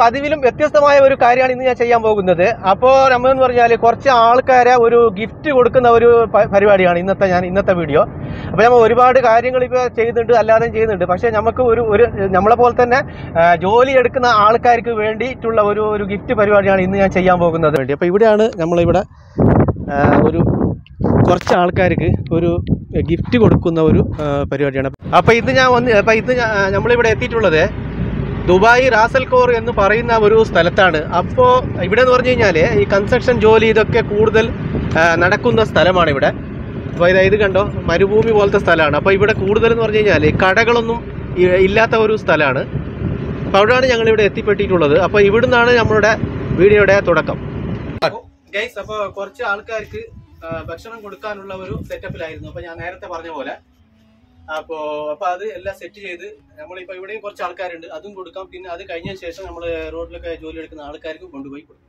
പതിവിലും വ്യത്യസ്തമായ ഒരു കാര്യമാണ് ഇന്ന് ഞാൻ ചെയ്യാൻ പോകുന്നത്. അപ്പോൾ നമ്മളെന്ന് പറഞ്ഞാൽ കുറച്ച് ആൾക്കാരെ ഒരു ഗിഫ്റ്റ് കൊടുക്കുന്ന ഒരു പരിപാടിയാണ് ഇന്നത്തെ ഞാൻ ഇന്നത്തെ വീഡിയോ അപ്പോൾ നമ്മൾ ഒരുപാട് കാര്യങ്ങൾ ഇപ്പോൾ ചെയ്യുന്നുണ്ട് അല്ലാതെയും ചെയ്യുന്നുണ്ട്. പക്ഷേ നമുക്ക് ഒരു ഒരു നമ്മളെ പോലെ തന്നെ ജോലി എടുക്കുന്ന ആൾക്കാർക്ക് വേണ്ടിയിട്ടുള്ള ഒരു ഒരു ഗിഫ്റ്റ് പരിപാടിയാണ് ഇന്ന് ഞാൻ ചെയ്യാൻ പോകുന്നത്. വേണ്ടി. അപ്പോൾ ഇവിടെയാണ് നമ്മളിവിടെ ഒരു കുറച്ച് ആൾക്കാർക്ക് ഒരു ഗിഫ്റ്റ് കൊടുക്കുന്ന ഒരു പരിപാടിയാണ്. അപ്പോൾ ഇന്ന് ഞാൻ വന്ന് അപ്പോൾ ഇന്ന് നമ്മളിവിടെ എത്തിയിട്ടുള്ളത് ദുബായ് റാസൽ കോർ എന്ന് പറയുന്ന ഒരു സ്ഥലത്താണ്. അപ്പോൾ ഇവിടെ എന്ന് പറഞ്ഞു കഴിഞ്ഞാൽ ഈ കൺസ്ട്രക്ഷൻ ജോലി ഇതൊക്കെ കൂടുതൽ നടക്കുന്ന സ്ഥലമാണ് ഇവിടെ. അപ്പോൾ ഇത് ഇത് കണ്ടോ? മരുഭൂമി പോലത്തെ സ്ഥലമാണ്. അപ്പോൾ ഇവിടെ കൂടുതൽ എന്ന് പറഞ്ഞു കഴിഞ്ഞാൽ കടകളൊന്നും ഇല്ലാത്ത ഒരു സ്ഥലമാണ്. അപ്പോൾ അവിടെയാണ് ഞങ്ങൾ ഇവിടെ എത്തിപ്പെട്ടിട്ടുള്ളത്. അപ്പോൾ ഇവിടുന്നാണ് നമ്മളുടെ വീഡിയോയുടെ തുടക്കം. അപ്പോൾ കുറച്ച് ആൾക്കാർക്ക് ഭക്ഷണം കൊടുക്കാനുള്ള ഒരു സെറ്റപ്പിലായിരുന്നു അപ്പോൾ ഞാൻ നേരത്തെ പറഞ്ഞ പോലെ അപ്പോ അപ്പൊ അത് എല്ലാം സെറ്റ് ചെയ്ത് നമ്മളിപ്പോ ഇവിടെയും കുറച്ച് ആൾക്കാരുണ്ട്. അതും കൊടുക്കാം. പിന്നെ അത് കഴിഞ്ഞ ശേഷം നമ്മൾ റോഡിലൊക്കെ ജോലി എടുക്കുന്ന ആൾക്കാർക്ക് കൊണ്ടുപോയി കൊടുക്കും.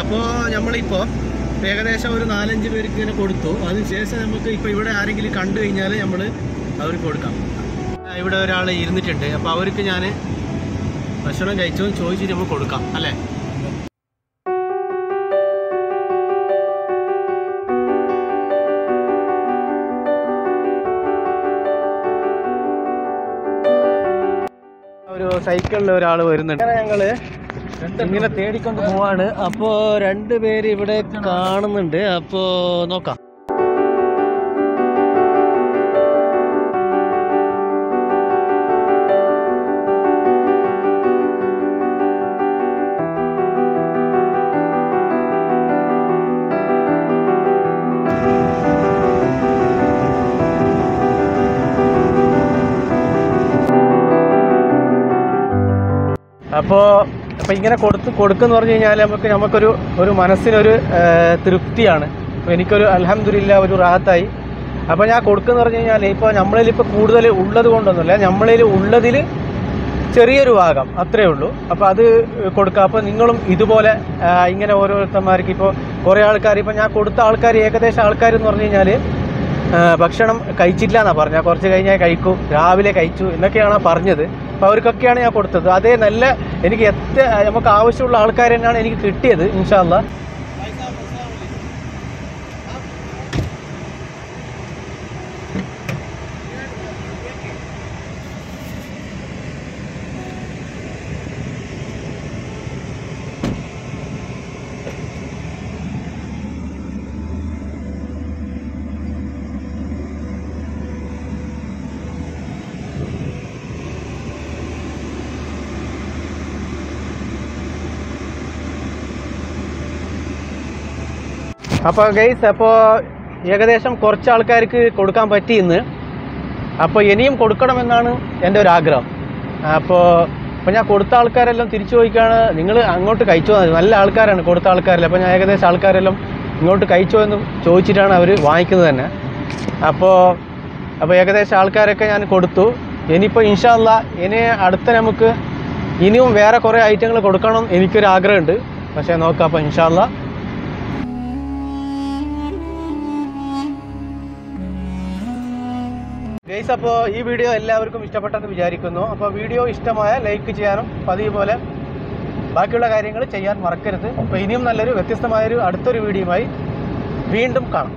അപ്പോ നമ്മളിപ്പോ ഏകദേശം ഒരു നാലഞ്ച് പേർക്ക് ഇങ്ങനെ കൊടുത്തു. അതിനുശേഷം നമുക്ക് ഇപ്പൊ ഇവിടെ ആരെങ്കിലും കണ്ടു കഴിഞ്ഞാൽ നമ്മൾ അവർക്ക് കൊടുക്കാം. ഇവിടെ ഒരാൾ ഇരുന്നിട്ടുണ്ട്. അപ്പൊ അവർക്ക് ഞാൻ ഭക്ഷണം കഴിച്ചോ ചോദിച്ചിട്ട് നമുക്ക് കൊടുക്കാം. അല്ലേ? സൈക്കിളിൽ ഒരാൾ വരുന്നുണ്ട്. ഞങ്ങൾ ഇങ്ങനെ തേടിക്കൊണ്ട് പോവാണ്. അപ്പോ രണ്ടുപേര് ഇവിടെ കാണുന്നുണ്ട്. അപ്പോൾ നോക്കാം. അപ്പോൾ അപ്പോൾ ഇങ്ങനെ കൊടുത്ത് കൊടുക്കുമെന്ന് പറഞ്ഞു കഴിഞ്ഞാൽ നമുക്ക് നമുക്കൊരു ഒരു മനസ്സിനൊരു തൃപ്തിയാണ്. എനിക്കൊരു അലഹമില്ല ഒരു റാഹത്തായി. അപ്പോൾ ഞാൻ കൊടുക്കുന്ന പറഞ്ഞു കഴിഞ്ഞാൽ ഇപ്പോൾ നമ്മളിൽ ഇപ്പോൾ കൂടുതൽ ഉള്ളത് കൊണ്ടൊന്നുമില്ല നമ്മളിൽ ഉള്ളതിൽ ചെറിയൊരു ഭാഗം അത്രേ ഉള്ളൂ. അപ്പോൾ അത് കൊടുക്കുക അപ്പോൾ നിങ്ങളും ഇതുപോലെ ഇങ്ങനെ ഓരോരുത്തന്മാർക്ക് ഇപ്പോൾ കുറേ ആൾക്കാർ ഇപ്പോൾ ഞാൻ കൊടുത്ത ആൾക്കാർ ഏകദേശം ആൾക്കാർ എന്ന് പറഞ്ഞു കഴിഞ്ഞാൽ ഭക്ഷണം കഴിച്ചില്ല എന്നാണ് പറഞ്ഞത്. കുറച്ച് കഴിഞ്ഞാൽ കഴിക്കും രാവിലെ കഴിച്ചു എന്നൊക്കെയാണ് പറഞ്ഞത്. അപ്പോൾ അവർക്കൊക്കെയാണ് ഞാൻ കൊടുത്തത്. അതേ നല്ല എനിക്ക് എത്ര നമുക്ക് ആവശ്യമുള്ള ആൾക്കാർ തന്നെയാണ് എനിക്ക് കിട്ടിയത് ഇൻഷാല്ല അപ്പോൾ ഗൈസ് അപ്പോൾ ഏകദേശം കുറച്ച് ആൾക്കാർക്ക് കൊടുക്കാൻ പറ്റി ഇന്ന്. അപ്പോൾ ഇനിയും കൊടുക്കണമെന്നാണ് എന്റെ ഒരു ആഗ്രഹം. അപ്പോൾ അപ്പോൾ ഞാൻ കൊടുത്ത ആൾക്കാരെല്ലാം തിരിച്ചു ചോദിക്കുകയാണ് നിങ്ങൾ അങ്ങോട്ട് കഴിച്ചോ. നല്ല ആൾക്കാരാണ് കൊടുത്ത ആൾക്കാരെല്ലാം. അപ്പോൾ ഞാൻ ഏകദേശം ആൾക്കാരെല്ലാം ഇങ്ങോട്ട് കഴിച്ചോ എന്ന് ചോദിച്ചിട്ടാണ് അവർ വാങ്ങിക്കുന്നത് തന്നെ. അപ്പോൾ അപ്പോൾ ഏകദേശം ആൾക്കാരൊക്കെ ഞാൻ കൊടുത്തു. ഇനിയിപ്പോൾ ഇൻഷാല്ല ഇനി അടുത്ത നമുക്ക് ഇനിയും വേറെ കുറേ ഐറ്റങ്ങൾ കൊടുക്കണം എനിക്കൊരു ആഗ്രഹമുണ്ട്. പക്ഷേ നോക്കാം അപ്പോൾ ഇൻഷാല്ല ഗൈസ് അപ്പോൾ ഈ വീഡിയോ എല്ലാവർക്കും ഇഷ്ടപ്പെട്ടെന്ന് വിചാരിക്കുന്നു. അപ്പോൾ വീഡിയോ ഇഷ്ടമായ ലൈക്ക് ചെയ്യാനും പതിവ് പോലെ ബാക്കിയുള്ള കാര്യങ്ങൾ ചെയ്യാൻ മറക്കരുത്. അപ്പോൾ ഇനിയും നല്ലൊരു വ്യത്യസ്തമായൊരു അടുത്തൊരു വീഡിയോയുമായി വീണ്ടും കാണാം.